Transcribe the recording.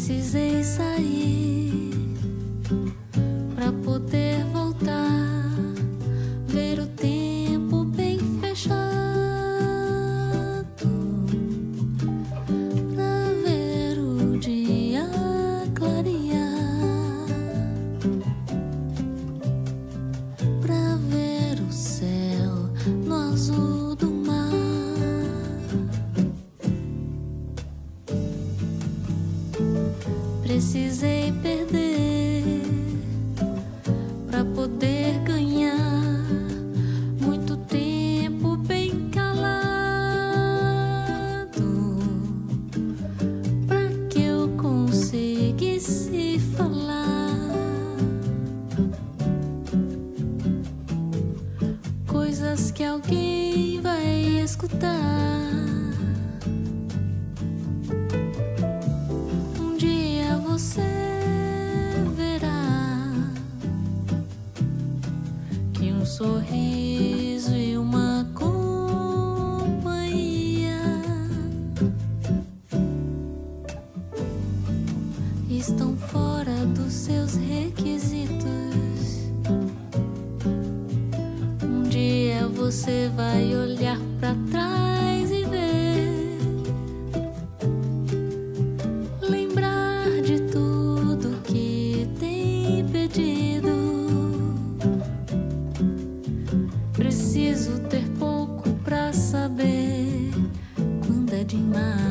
Precisei sair Precisei perder pra poder ganhar muito tempo bem calado pra que eu conseguisse falar coisas que alguém vai escutar. Você verá que um sorriso e uma companhia estão fora dos seus requisitos. Um dia você vai olhar pra trás 行吗？